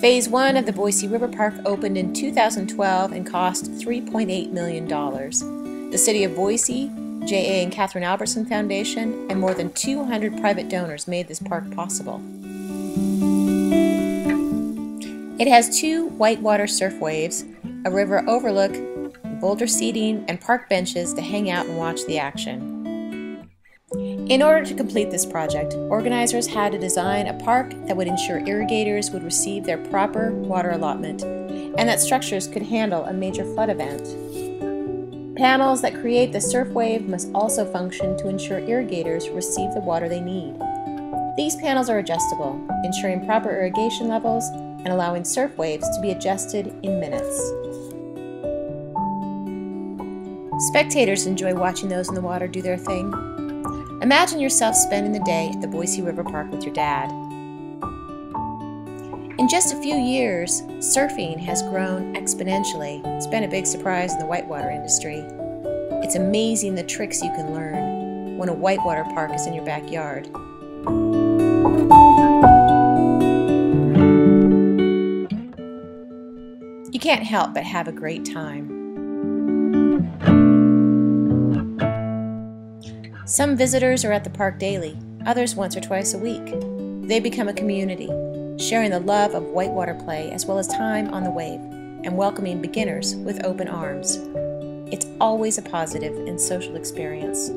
Phase 1 of the Boise River Park opened in 2012 and cost $3.8 million. The City of Boise, J.A. and Kathryn Albertson Foundation, and more than 200 private donors made this park possible. It has two whitewater surf waves, a river overlook, boulder seating, and park benches to hang out and watch the action. In order to complete this project, organizers had to design a park that would ensure irrigators would receive their proper water allotment and that structures could handle a major flood event. Panels that create the surf wave must also function to ensure irrigators receive the water they need. These panels are adjustable, ensuring proper irrigation levels and allowing surf waves to be adjusted in minutes. Spectators enjoy watching those in the water do their thing, Imagine yourself spending the day at the Boise River Park with your dad. In just a few years, surfing has grown exponentially. It's been a big surprise in the whitewater industry. It's amazing the tricks you can learn when a whitewater park is in your backyard. You can't help but have a great time. Some visitors are at the park daily, others once or twice a week. They become a community, sharing the love of whitewater play as well as time on the wave, and welcoming beginners with open arms. It's always a positive and social experience.